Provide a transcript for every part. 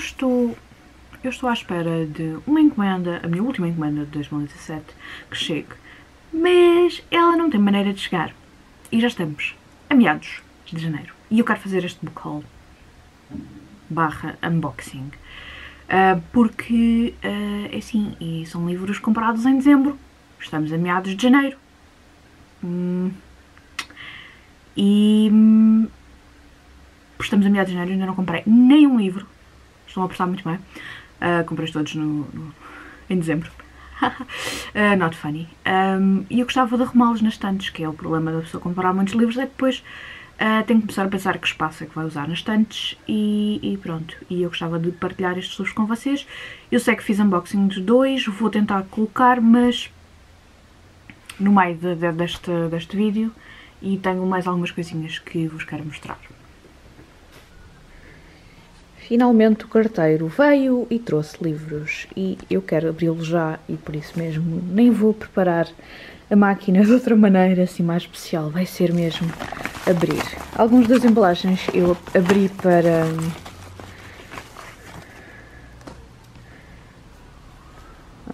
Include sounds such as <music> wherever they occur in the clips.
estou eu estou à espera de uma encomenda, a minha última encomenda de 2017, que chegue. Mas ela não tem maneira de chegar. E já estamos a meados de janeiro. E eu quero fazer este book haul barra unboxing. Uh, porque, uh, é assim, e são livros comprados em dezembro. Estamos a meados de janeiro. Hum, e... Hum, estamos a meados de janeiro e ainda não comprei nenhum livro. Estão a apostar muito bem. Uh, comprei todos no, no, em dezembro. uh, <laughs> not funny. Um, e eu gostava de arrumá-los nas estantes, que é o problema da pessoa comprar muitos livros, é que depois uh, tem que começar a pensar que espaço é que vai usar nas estantes e, e, pronto. E eu gostava de partilhar estes livros com vocês. Eu sei que fiz unboxing de dois, vou tentar colocar, mas no meio de, de, deste, deste vídeo e tenho mais algumas coisinhas que vos quero mostrar. Finalmente o carteiro veio e trouxe livros e eu quero abri-los já e por isso mesmo nem vou preparar a máquina <laughs> de outra maneira assim mais especial, vai ser mesmo abrir. Alguns das embalagens eu abri para...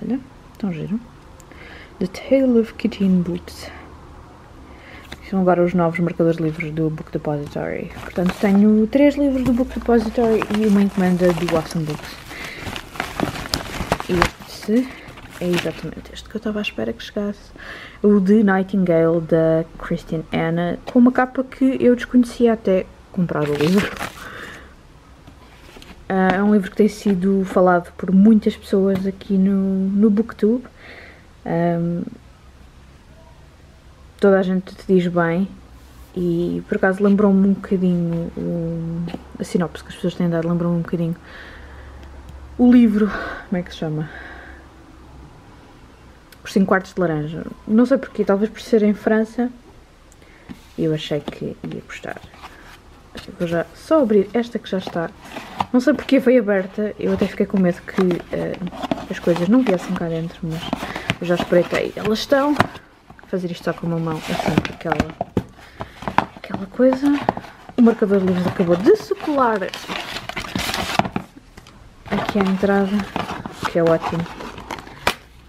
Olha, tão giro. The Tale of Kitty Boots são agora os novos marcadores de livros do Book Depository. Portanto, tenho três livros do Book Depository e uma encomenda do Awesome Books. Este é exatamente este que eu estava à espera que chegasse. O de Nightingale, da Christian Anna, com uma capa que eu desconhecia até comprar o livro. Uh, <laughs> é um livro que tem sido falado por muitas pessoas aqui no, no Booktube. Um, toda a gente te diz bem e por acaso lembrou-me um bocadinho um, a sinopse que as pessoas têm dado, lembrou-me um bocadinho o livro, como é que se chama? Os 5 quartos de laranja. Não sei porquê, talvez por ser em França eu achei que ia gostar. Vou já só abrir esta que já está. Não sei porque foi aberta, eu até fiquei com medo que uh, as coisas não viessem cá dentro, mas eu já espreitei. Elas estão fazer isto só com uma mão é sempre aquela, aquela coisa. O marcador de livros acabou de se colar aqui à entrada, que é ótimo.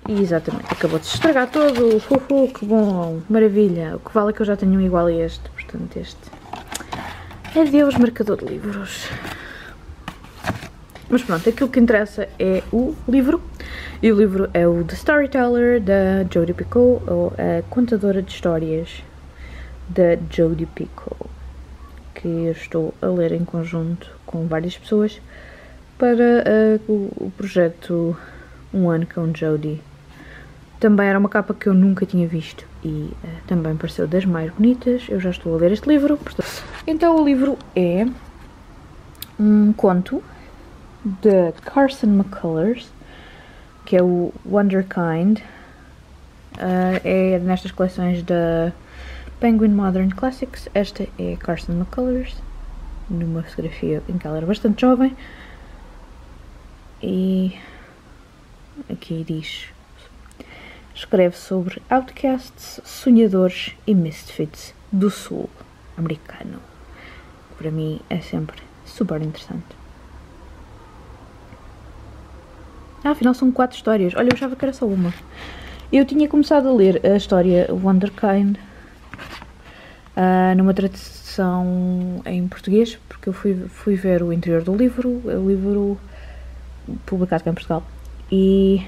E exatamente, acabou de se estragar todo. Uhul, que bom, maravilha. O que vale é que eu já tenho um igual a este, portanto este. Adeus, marcador de livros. Mas pronto, aquilo que interessa é o livro. E o livro é o The Storyteller, da Jodie Picou, ou a contadora de histórias da Jodie Picou, que eu estou a ler em conjunto com várias pessoas para uh, o, projeto Um Ano com Jodie. Também era uma capa que eu nunca tinha visto e uh, também pareceu das mais bonitas. Eu já estou a ler este livro. Então o livro é um conto de Carson McCullers que é o Wonderkind. Uh, é nestas coleções da Penguin Modern Classics. Esta é Carson McCullers, numa fotografia em que ela era bastante jovem. E aqui diz: escreve sobre outcasts, sonhadores e misfits do sul americano. Para mim é sempre super interessante. Ah, afinal são quatro histórias. Olha, eu achava que era só uma. Eu tinha começado a ler a história Wonderkind uh, numa tradução em português, porque eu fui, fui ver o interior do livro, o livro publicado cá em Portugal. E.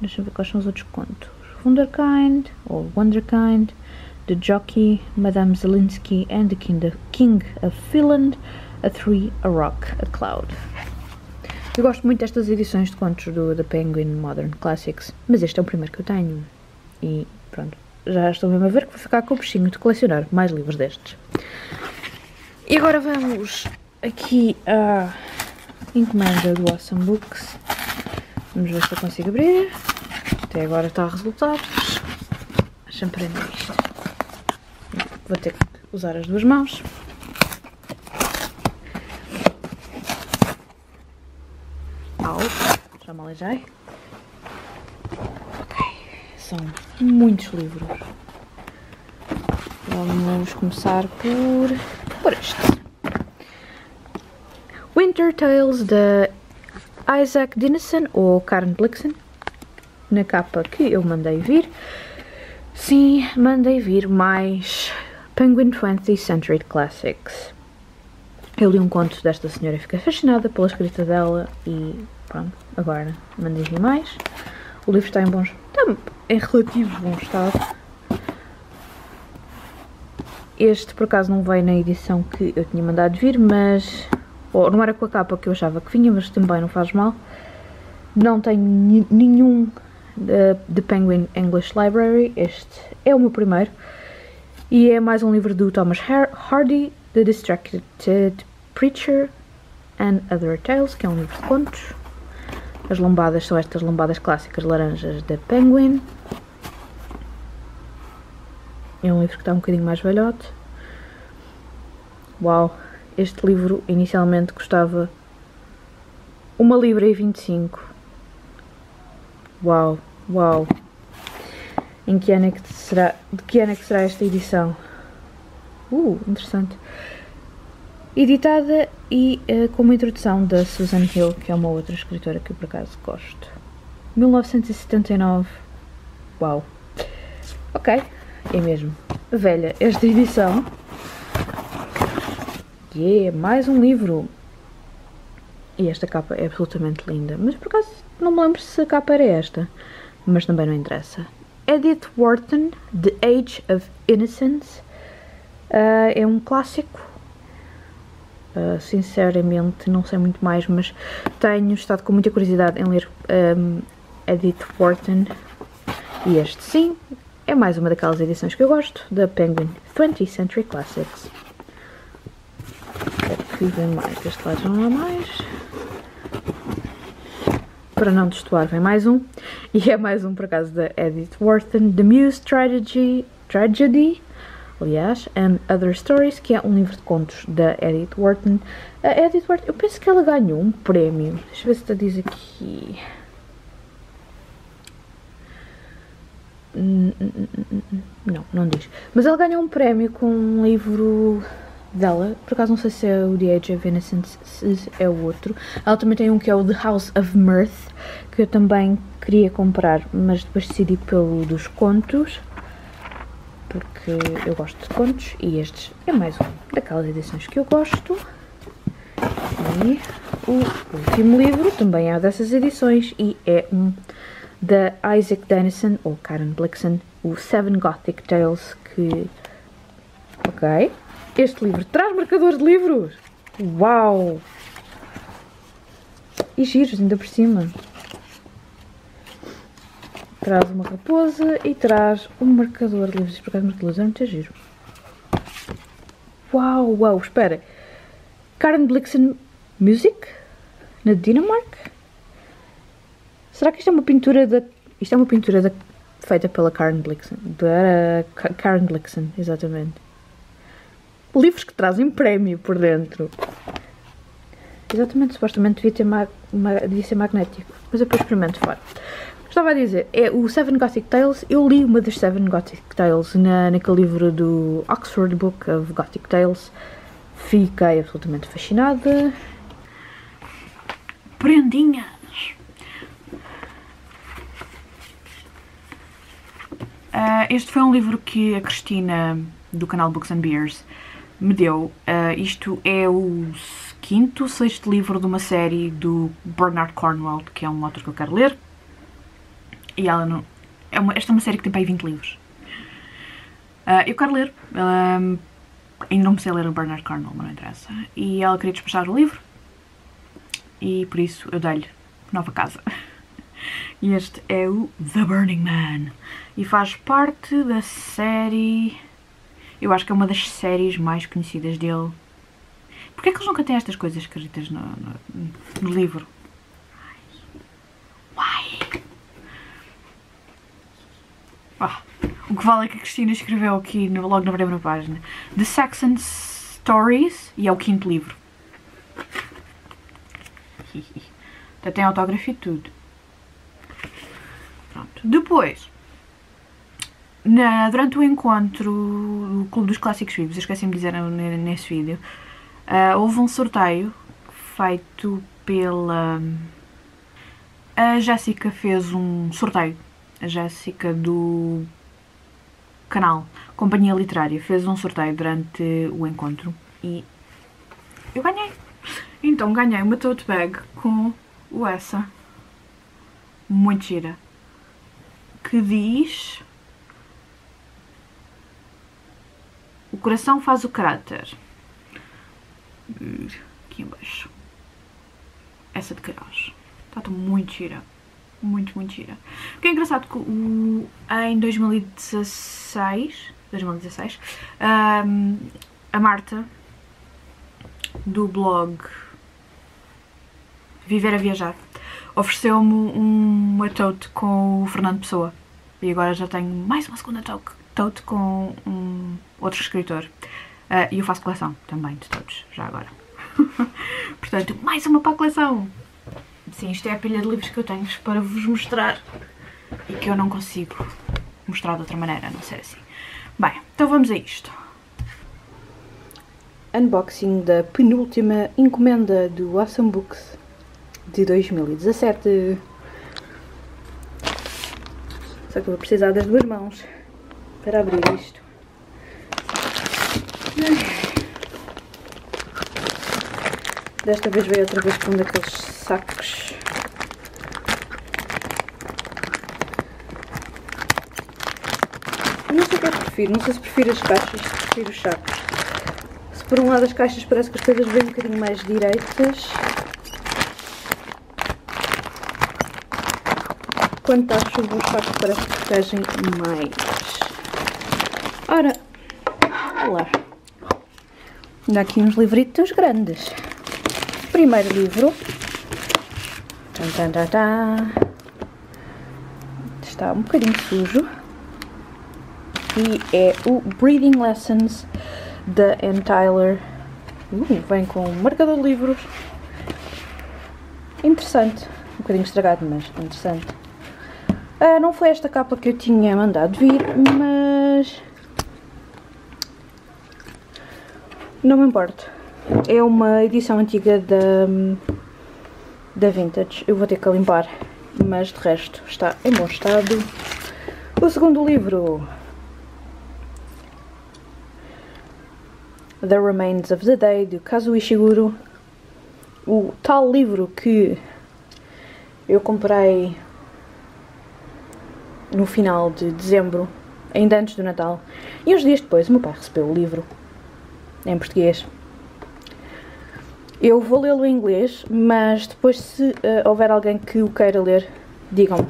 Deixa eu ver quais são os outros contos. Wonderkind, ou Wonderkind, The Jockey, Madame Zelensky and the King of Finland, A Tree, A Rock, A Cloud. Eu gosto muito destas edições de contos do The Penguin Modern Classics, mas este é o primeiro que eu tenho. E pronto, já estou mesmo a ver que vou ficar com o bichinho de colecionar mais livros destes. E agora vamos aqui à encomenda do Awesome Books. Vamos ver se eu consigo abrir. Até agora está a resultar. Deixa-me prender isto. Vou ter que usar as duas mãos. Já me aleijei. Ok, são muitos livros. Vamos começar por, por este. Adventure Tales de Isaac Dinesen ou Karen Blixen, na capa que eu mandei vir. Sim, mandei vir mais Penguin 20th Century Classics. Eu li um conto desta senhora e fiquei fascinada pela escrita dela e pronto, agora mandei vir mais. O livro está em bons... está em relativo bom estado. Este por acaso não veio na edição que eu tinha mandado vir, mas... Ou não era com a capa que eu achava que vinha, mas também não faz mal. Não tenho nenhum de Penguin English Library. Este é o meu primeiro. E é mais um livro do Thomas Hardy, The Distracted Preacher and Other Tales, que é um livro de contos. As lombadas são estas lombadas clássicas laranjas da Penguin. É um livro que está um bocadinho mais velhote. Uau! Este livro inicialmente custava uma libra e 25. Uau! Uau! Em que ano é que será, de que ano é que será esta edição? Uh, interessante. Editada e uh, com uma introdução da Susan Hill, que é uma outra escritora que eu por acaso gosto. 1979. Uau! Ok, é mesmo. Velha, esta edição. Yeah, mais um livro. E esta capa é absolutamente linda. Mas por acaso não me lembro se a capa era esta mas também não interessa. Edith Wharton, The Age of Innocence, uh, é um clássico. Uh, sinceramente, não sei muito mais, mas tenho estado com muita curiosidade em ler um, Edith Wharton. E este, sim, é mais uma daquelas edições que eu gosto, da Penguin 20th Century Classics. Aqui vem mais, deste lado já não há mais para não destoar, vem mais um. E é mais um, por acaso, da Edith Wharton, The Muse Tragedy, Tragedy aliás, and Other Stories, que é um livro de contos da Edith Wharton. A Edith Wharton, eu penso que ela ganhou um prémio. Deixa eu ver se está diz aqui. Não, não diz. Mas ela ganhou um prémio com um livro dela. Por acaso não sei se é o The Age of Innocence, se é o outro. Ela também tem um que é o The House of Mirth, que eu também queria comprar, mas depois decidi pelo dos contos, porque eu gosto de contos e estes é mais um daquelas edições que eu gosto. E o último livro também é dessas edições e é um da Isaac Dennison ou Karen Blixen, o Seven Gothic Tales, que... Ok, este livro traz marcadores de livros. Uau! E giros ainda por cima. Traz uma raposa e traz um marcador de livros. Por acaso, marcadores é muito giro. Uau, uau, espera. Karen Blixen Music? Na Dinamarca? Será que isto é uma pintura da... Isto é uma pintura da... feita pela Karen Blixen. Da Karen Blixen, exatamente livros que trazem prémio por dentro. Exatamente, supostamente devia, ter ma devia ser magnético, mas depois experimento fora. Estava a dizer, é o Seven Gothic Tales. Eu li uma das Seven Gothic Tales na, naquele livro do Oxford Book of Gothic Tales. Fiquei absolutamente fascinada. Prendinhas! Uh, este foi um livro que a Cristina, do canal Books and Beers, me deu. Uh, isto é o quinto, sexto livro de uma série do Bernard Cornwell, que é um autor que eu quero ler. E ela não. É uma, esta é uma série que tem para aí 20 livros. Uh, eu quero ler. Ainda não sei ler o Bernard Cornwell, mas não interessa. E ela queria despachar o livro. E por isso eu dei-lhe nova casa. <laughs> E este é o The Burning Man. E faz parte da série eu acho que é uma das séries mais conhecidas dele. Porquê é que eles nunca têm estas coisas escritas no, no, no livro? Ah, o que vale é que a Cristina escreveu aqui no, logo na primeira página. The Saxon Stories, e é o quinto livro. Até <laughs> tem autógrafo e tudo. Pronto. Depois, na, durante o encontro do Clube dos Clássicos Vivos, eu esqueci-me de dizer nesse vídeo, uh, houve um sorteio feito pela... A Jéssica fez um sorteio. A Jéssica do canal Companhia Literária fez um sorteio durante o encontro e eu ganhei. Então ganhei uma tote bag com o essa. Muito gira. Que diz o coração faz o caráter. Aqui embaixo. Essa de Queiroz. Está muito gira muito, muito gira. O que é engraçado que o, em 2016, 2016 um, a Marta do blog Viver a Viajar ofereceu-me uma tote com o Fernando Pessoa e agora já tenho mais uma segunda tote, com um outro escritor uh, e eu faço coleção também de totes, já agora. <laughs> Portanto, mais uma para a coleção! Sim, isto é a pilha de livros que eu tenho para vos mostrar e que eu não consigo mostrar de outra maneira, a não ser assim. Bem, então vamos a isto. Unboxing da penúltima encomenda do Awesome Books de 2017. Só que vou precisar das duas mãos para abrir isto. Desta vez veio outra vez com um daqueles sacos. não sei o que é que prefiro, não sei se prefiro as caixas, se prefiro os sacos. Se por um lado as caixas parece que as coisas vêm um bocadinho mais direitas. Quanto à chuva os sacos parece que protegem mais. Ora, olha lá. Dá aqui uns livritos grandes. Primeiro livro. Está um bocadinho sujo. E é o Breathing Lessons da Ann Tyler. Uh, vem com um marcador de livros. Interessante. Um bocadinho estragado, mas interessante. Uh, não foi esta capa que eu tinha mandado vir, mas... Não me importa. É uma edição antiga da, da Vintage. Eu vou ter que limpar, mas de resto está em bom estado. O segundo livro. The Remains of the Day, de Kazuo Ishiguro. O tal livro que eu comprei no final de dezembro, ainda antes do Natal. E uns dias depois o meu pai recebeu o livro, em português. Eu vou lê-lo em inglês, mas depois se uh, houver alguém que o queira ler, digam-me.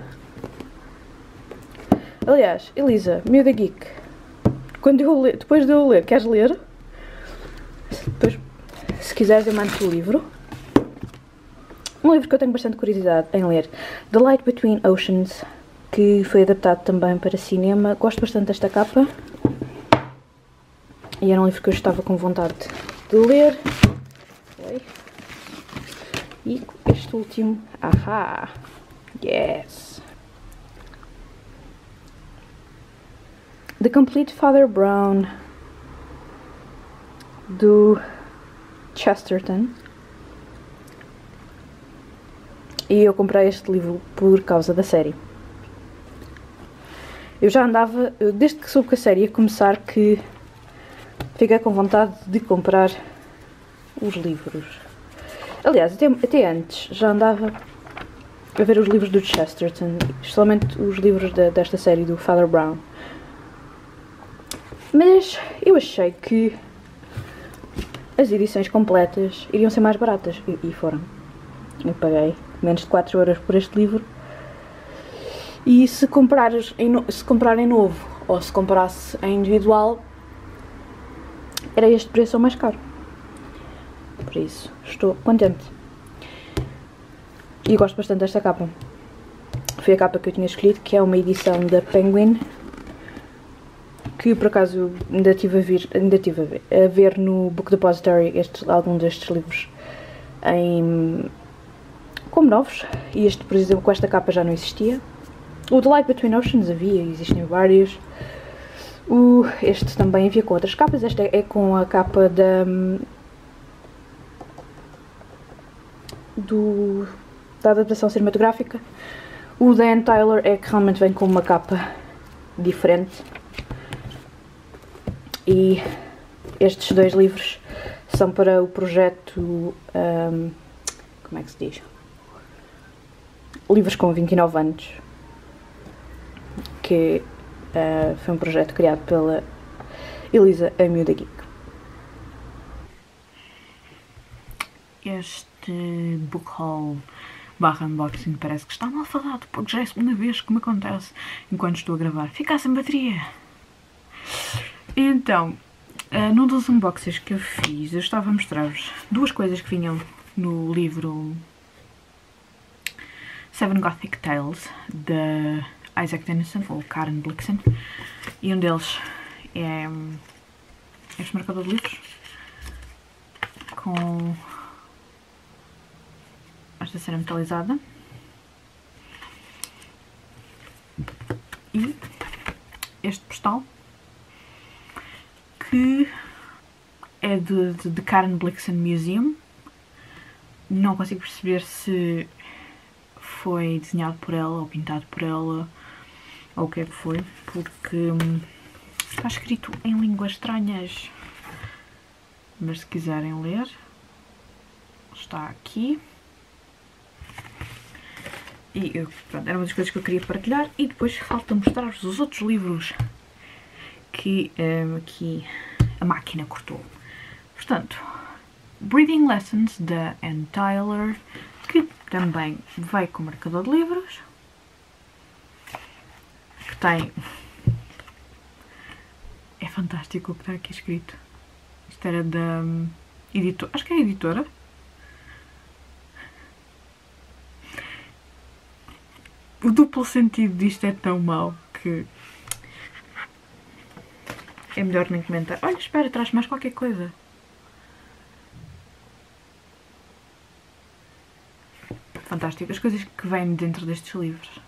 Aliás, Elisa, miúda geek, quando eu ler, depois de eu ler, queres ler? Depois, se quiseres eu mando-te o livro. Um livro que eu tenho bastante curiosidade em ler, The Light Between Oceans, que foi adaptado também para cinema. Gosto bastante desta capa. E era um livro que eu estava com vontade de ler. E este último, ahá, yes. The Complete Father Brown do Chesterton. E eu comprei este livro por causa da série. Eu já andava, desde que soube que a série ia começar, que fiquei com vontade de comprar os livros. Aliás, até, até antes já andava a ver os livros do Chesterton, especialmente os livros de, desta série do Father Brown. Mas eu achei que as edições completas iriam ser mais baratas e, e foram. Eu paguei menos de 4 euros por este livro. E se comprares em, se comprar em novo ou se comprasse em individual, era este preço ou mais caro. Por isso, estou contente. E gosto bastante desta capa. Foi a capa que eu tinha escolhido, que é uma edição da Penguin. Que por acaso ainda tive a, vir, ainda a, ver, a ver no Book Depository este, algum destes livros em, como novos. E este, por exemplo, com esta capa já não existia. O The Light Between Oceans havia, existem vários. O, este também havia com outras capas. Esta é com a capa da do, da adaptação cinematográfica. O Dan Tyler é que realmente vem com uma capa diferente. E estes dois livros são para o projeto. Um, como é que se diz? Livros com 29 anos. Que uh, foi um projeto criado pela Elisa Amiuda Geek. Este book haul barra unboxing parece que está mal falado, porque já é a segunda vez que me acontece enquanto estou a gravar. Ficar sem bateria. Então, uh, num dos unboxings que eu fiz, eu estava a mostrar-vos duas coisas que vinham no livro Seven Gothic Tales, de Isaac Dennison, ou Karen Blixen, e um deles é este marcador de livros com esta cena metalizada. E este postal que é de, de, de Karen Blixen Museum. Não consigo perceber se foi desenhado por ela ou pintado por ela ou o que é que foi porque hum, está escrito em línguas estranhas. Mas se quiserem ler está aqui e eu, pronto, era uma das coisas que eu queria partilhar. E depois falta mostrar-vos os outros livros que um, aqui a máquina cortou. Portanto, Breathing Lessons da Anne Tyler, que também veio com marcador de livros, que tem... É fantástico o que está aqui escrito. Isto era da um, editora, acho que é a editora, o duplo sentido disto é tão mau que é melhor nem comentar. Olha, espera, traz mais qualquer coisa. Fantástico. As coisas que vêm dentro destes livros.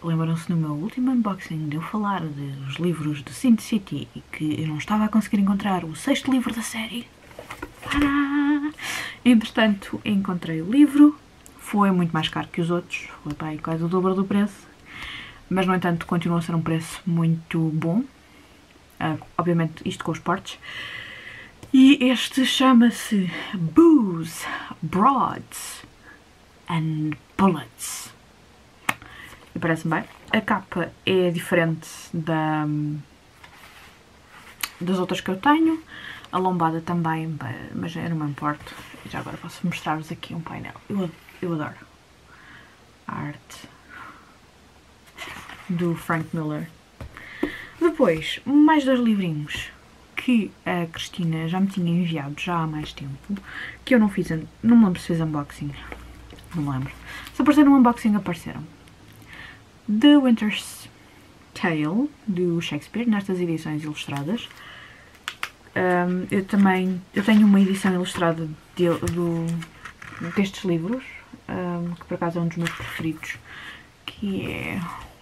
Lembram-se no meu último unboxing de eu falar dos livros de Sin City e que eu não estava a conseguir encontrar o sexto livro da série? Entretanto, encontrei o livro foi muito mais caro que os outros, foi para aí quase o dobro do preço, mas no entanto continua a ser um preço muito bom, uh, obviamente isto com os portes. E este chama-se Booze, Broads and Bullets. E parece-me bem. A capa é diferente da, das outras que eu tenho. A lombada também, mas eu não me importo. Já agora posso mostrar-vos aqui um painel. Eu eu adoro. A arte do Frank Miller. Depois, mais dois livrinhos que a Cristina já me tinha enviado já há mais tempo, que eu não fiz, não me lembro se fiz unboxing, não me lembro. Se apareceram no unboxing, apareceram. The Winter's Tale, do Shakespeare, nestas edições ilustradas. Um, eu também, eu tenho uma edição ilustrada de, do, destes livros, um, que por acaso é um dos meus preferidos, que é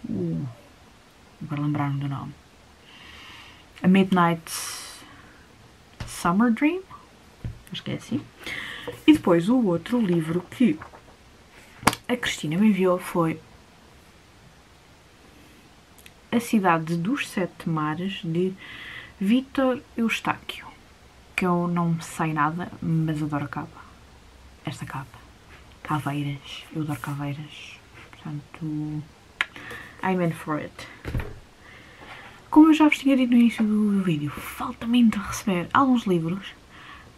o. Agora lembrar-me do nome. A Midnight Summer Dream. Acho que é assim. E depois o outro livro que a Cristina me enviou foi A Cidade dos Sete Mares de Vitor Eustáquio. Que eu não sei nada, mas adoro a capa. Esta capa caveiras. Eu adoro caveiras. Portanto, I'm in for it. Como eu já vos tinha dito no início do vídeo, falta-me ainda receber alguns livros,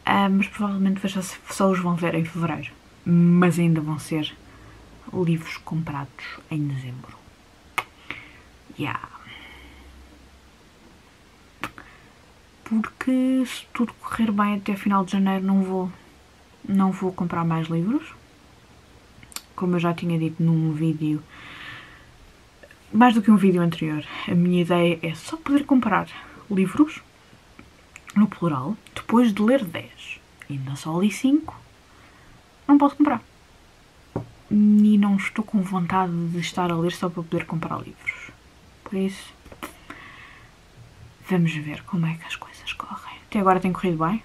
uh, mas provavelmente só os vão ver em fevereiro. Mas ainda vão ser livros comprados em dezembro. Yeah. Porque se tudo correr bem até final de janeiro não vou, não vou comprar mais livros como eu já tinha dito num vídeo, mais do que um vídeo anterior, a minha ideia é só poder comprar livros, no plural, depois de ler 10. Ainda só li 5, não posso comprar. E não estou com vontade de estar a ler só para poder comprar livros. Por isso, vamos ver como é que as coisas correm. Até agora tem corrido bem.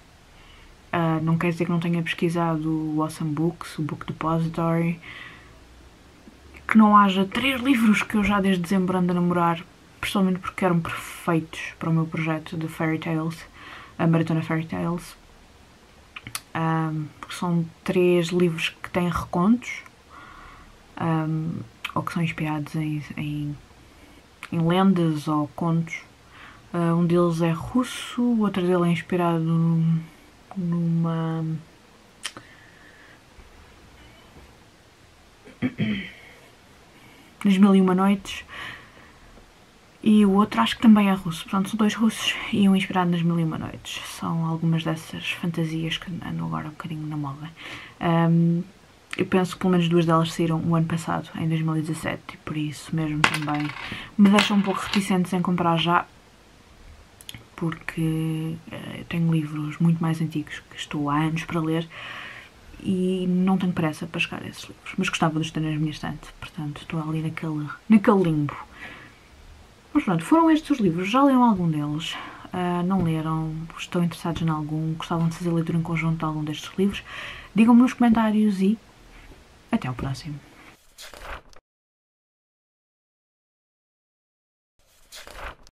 Uh, não quer dizer que não tenha pesquisado o Awesome Books, o Book Depository, que não haja três livros que eu já desde dezembro ando a namorar, principalmente porque eram perfeitos para o meu projeto de Fairy Tales, a Maratona Fairy Tales. Um, são três livros que têm recontos, um, ou que são inspirados em, em, em lendas ou contos. Uh, um deles é russo, o outro dele é inspirado numa. nas Mil e Uma Noites. E o outro acho que também é russo. Portanto, são dois russos e um inspirado nas Mil e Uma Noites. São algumas dessas fantasias que andam agora um bocadinho na moda. Um, eu penso que pelo menos duas delas saíram o ano passado, em 2017, e por isso mesmo também me deixam um pouco reticentes em comprar já, porque uh, eu tenho livros muito mais antigos que estou há anos para ler e não tenho pressa para chegar a esses livros, mas gostava de os ter na minha estante, portanto estou ali naquele, naquele limbo. Mas pronto, foram estes os livros, já leram algum deles? Uh, não leram? Estão interessados em algum? Gostavam de fazer leitura em conjunto de algum destes livros? Digam-me nos comentários e até ao próximo.